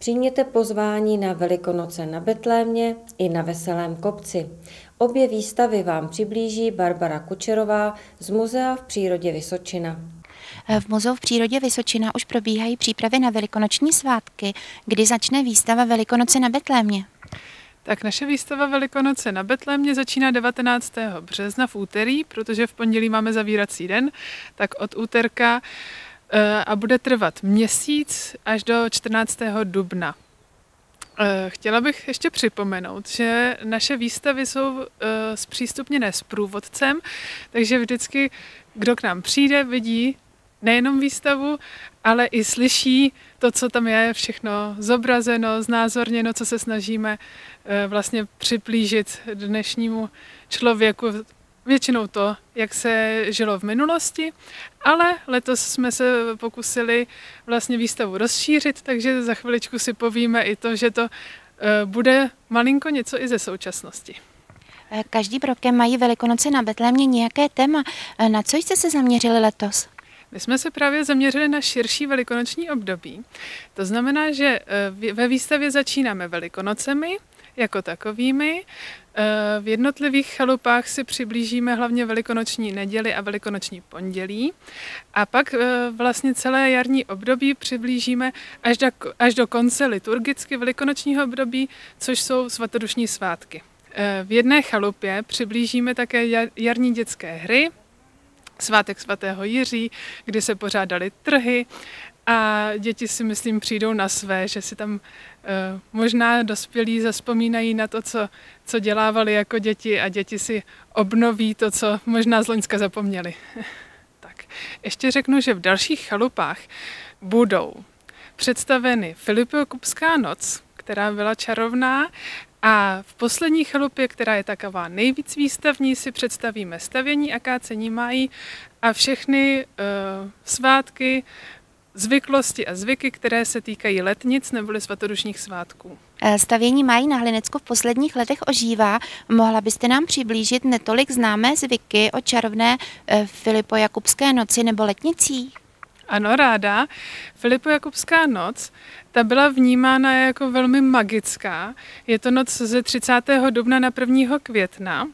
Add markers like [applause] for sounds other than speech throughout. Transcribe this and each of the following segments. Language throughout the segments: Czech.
Přijměte pozvání na Velikonoce na Betlémě i na Veselém kopci. Obě výstavy vám přiblíží Barbara Kučerová z Muzea v přírodě Vysočina. V Muzeu v přírodě Vysočina už probíhají přípravy na velikonoční svátky, kdy začne výstava Velikonoce na Betlémě. Tak naše výstava Velikonoce na Betlémě začíná 19. března v úterý, protože v pondělí máme zavírací den, tak od úterka a bude trvat měsíc až do 14. dubna. Eh, chtěla bych ještě připomenout, že naše výstavy jsou eh, zpřístupněné s průvodcem, takže vždycky, kdo k nám přijde, vidí nejenom výstavu, ale i slyší to, co tam je všechno zobrazeno, znázorněno, co se snažíme eh, vlastně připlížit dnešnímu člověku. Většinou to, jak se žilo v minulosti, ale letos jsme se pokusili vlastně výstavu rozšířit, takže za chviličku si povíme i to, že to eh, bude malinko něco i ze současnosti. Eh, každý rokem mají Velikonoce na Betlémě nějaké téma. Na co jste se zaměřili letos? My jsme se právě zaměřili na širší velikonoční období. To znamená, že eh, ve výstavě začínáme velikonocemi jako takovými. Eh, v jednotlivých chalupách si přiblížíme hlavně velikonoční neděli a velikonoční pondělí. A pak eh, vlastně celé jarní období přiblížíme až do, až do konce liturgicky velikonočního období, což jsou svatodušní svátky. V jedné chalupě přiblížíme také jarní dětské hry, svátek svatého Jiří, kdy se pořádaly trhy a děti si myslím přijdou na své, že si tam uh, možná dospělí zaspomínají na to, co, co dělávali jako děti a děti si obnoví to, co možná z Loňska zapomněli. [laughs] tak, ještě řeknu, že v dalších chalupách budou představeny Filipokupská noc, která byla čarovná a v poslední chalupě, která je taková nejvíc výstavní, si představíme stavění a kácení mají a všechny uh, svátky, zvyklosti a zvyky, které se týkají letnic neboli svatodušních svátků. Eh, stavění mají na Hlinecku v posledních letech ožívá. Mohla byste nám přiblížit netolik známé zvyky o čarovné eh, Filipo Jakubské noci nebo letnicích? Ano, ráda. Filipo Jakubská noc, ta byla vnímána jako velmi magická. Je to noc ze 30. dubna na 1. května.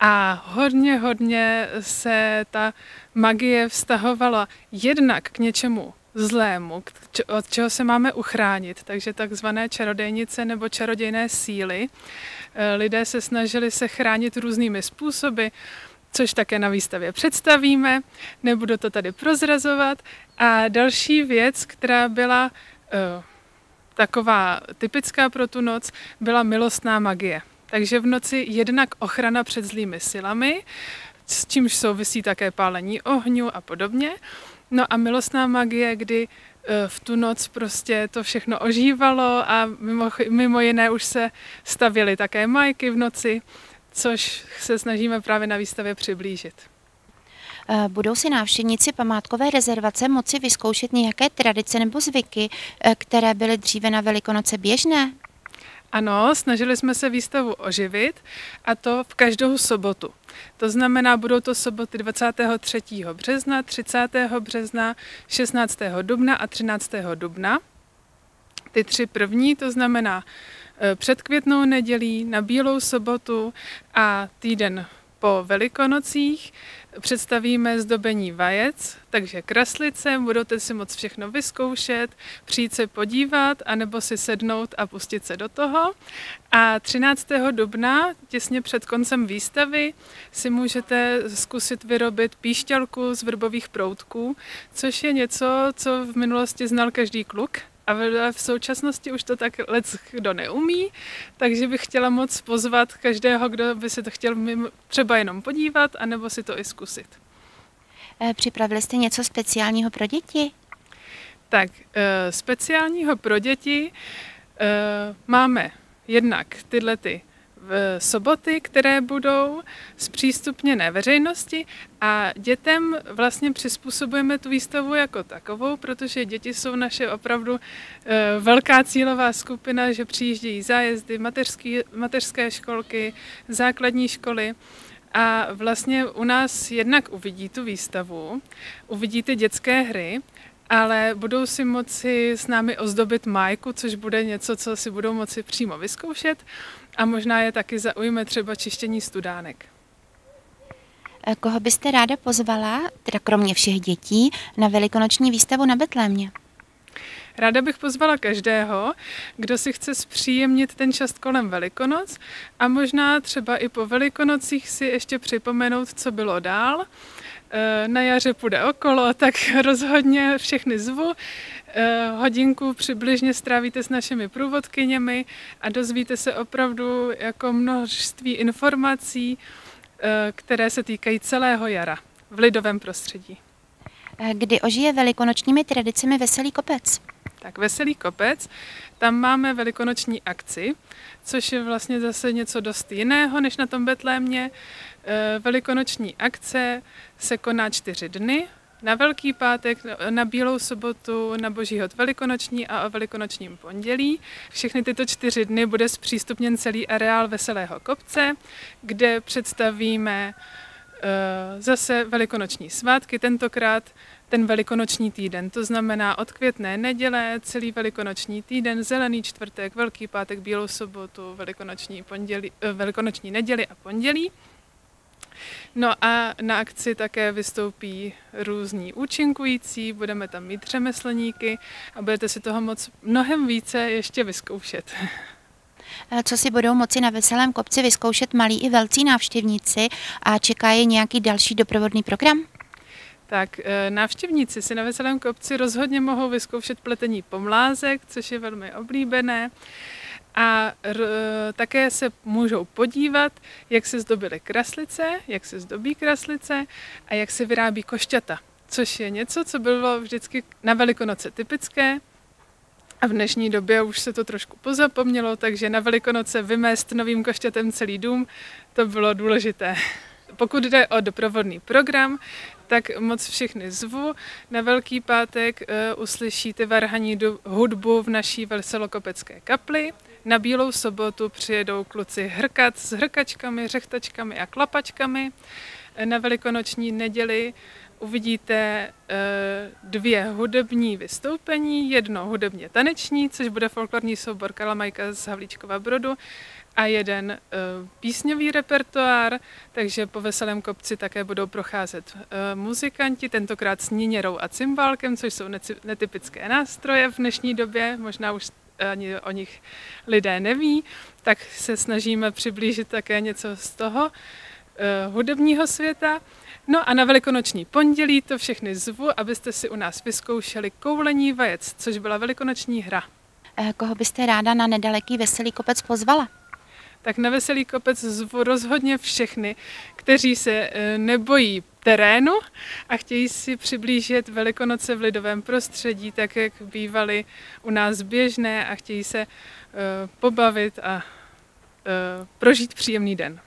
A hodně, hodně se ta magie vztahovala jednak k něčemu zlému, od čeho se máme uchránit, takže takzvané čarodejnice nebo čarodějné síly. E, lidé se snažili se chránit různými způsoby, což také na výstavě představíme, nebudu to tady prozrazovat. A další věc, která byla uh, taková typická pro tu noc, byla milostná magie. Takže v noci jednak ochrana před zlými silami, s čímž souvisí také pálení ohňu a podobně. No a milostná magie, kdy eh, v tu noc prostě to všechno ožívalo a mimo, mimo jiné už se stavěly také majky v noci, což se snažíme právě na výstavě přiblížit. Eh, budou si návštěvníci památkové rezervace moci vyzkoušet nějaké tradice nebo zvyky, eh, které byly dříve na Velikonoce běžné? Ano, snažili jsme se výstavu oživit a to v každou sobotu. To znamená, budou to soboty 23. března, 30. března, 16. dubna a 13. dubna. Ty tři první, to znamená Eh, před květnou nedělí, na Bílou sobotu a týden po Velikonocích představíme zdobení vajec, takže kraslice, budete si moc všechno vyzkoušet, přijít se podívat, anebo si sednout a pustit se do toho. A 13. dubna, těsně před koncem výstavy, si můžete zkusit vyrobit píšťalku z vrbových proutků, což je něco, co v minulosti znal každý kluk, a v současnosti už to tak lec kdo neumí, takže bych chtěla moc pozvat každého, kdo by se to chtěl třeba jenom podívat, anebo si to i zkusit. Eh, připravili jste něco speciálního pro děti? Tak, eh, speciálního pro děti eh, máme jednak tyhle ty v soboty, které budou zpřístupněné veřejnosti a dětem vlastně přizpůsobujeme tu výstavu jako takovou, protože děti jsou naše opravdu eh, velká cílová skupina, že přijíždějí zájezdy, mateřský, mateřské školky, základní školy. A vlastně u nás jednak uvidí tu výstavu, uvidí ty dětské hry ale budou si moci s námi ozdobit májku, což bude něco, co si budou moci přímo vyzkoušet a možná je taky zaujme třeba čištění studánek. Eh, koho byste ráda pozvala, teda kromě všech dětí, na velikonoční výstavu na Betlémě? Ráda bych pozvala každého, kdo si chce zpříjemnit ten čas kolem Velikonoc a možná třeba i po Velikonocích si ještě připomenout, co bylo dál. Eh, na jaře půjde okolo, tak [laughs] rozhodně všechny zvu. Eh, hodinku přibližně strávíte s našimi průvodkyněmi a dozvíte se opravdu jako množství informací, eh, které se týkají celého jara v lidovém prostředí. Kdy ožije velikonočními tradicemi Veselý kopec? Tak Veselý kopec, tam máme velikonoční akci, což je vlastně zase něco dost jiného než na tom Betlémě. E, velikonoční akce se koná čtyři dny, na Velký pátek, na Bílou sobotu, na Boží hod velikonoční a o velikonočním pondělí. Všechny tyto čtyři dny bude zpřístupněn celý areál Veselého kopce, kde představíme zase velikonoční svátky, tentokrát ten velikonoční týden. To znamená od květné neděle, celý velikonoční týden, zelený čtvrtek, velký pátek, bílou sobotu, velikonoční, pondělí, eh, velikonoční neděli a pondělí. No a na akci také vystoupí různí účinkující, budeme tam mít řemeslníky a budete si toho moc mnohem více ještě vyzkoušet. [laughs] Eh, co si budou moci na Veselém kopci vyzkoušet malí i velcí návštěvníci a čeká je nějaký další doprovodný program? tak eh, návštěvníci si na Veselém kopci rozhodně mohou vyzkoušet pletení pomlázek, což je velmi oblíbené. A r, také se můžou podívat, jak se zdobily kraslice, jak se zdobí kraslice a jak se vyrábí košťata, což je něco, co bylo vždycky na Velikonoce typické. A v dnešní době už se to trošku pozapomnělo, takže na Velikonoce vymést novým košťatem celý dům, to bylo důležité. Pokud jde o doprovodný program, tak moc všechny zvu. Na Velký pátek uh, uslyšíte varhaní do, hudbu v naší Veselokopecké kapli. Na Bílou sobotu přijedou kluci hrkat s hrkačkami, řechtačkami a klapačkami. Na velikonoční neděli uvidíte uh, dvě hudební vystoupení, jedno hudebně taneční, což bude folklorní soubor Kalamajka z Havlíčkova Brodu a jeden uh, písňový repertoár, takže po Veselém kopci také budou procházet uh, muzikanti, tentokrát s níněrou a cymbálkem, což jsou netypické nástroje v dnešní době, možná už ani o nich lidé neví, tak se snažíme přiblížit také něco z toho hudebního světa. No a na velikonoční pondělí to všechny zvu, abyste si u nás vyzkoušeli koulení vajec, což byla velikonoční hra. Koho byste ráda na nedaleký veselý kopec pozvala? tak na Veselý kopec zvu rozhodně všechny, kteří se e, nebojí terénu a chtějí si přiblížit Velikonoce v lidovém prostředí, tak jak bývaly u nás běžné a chtějí se pobavit a prožít příjemný den.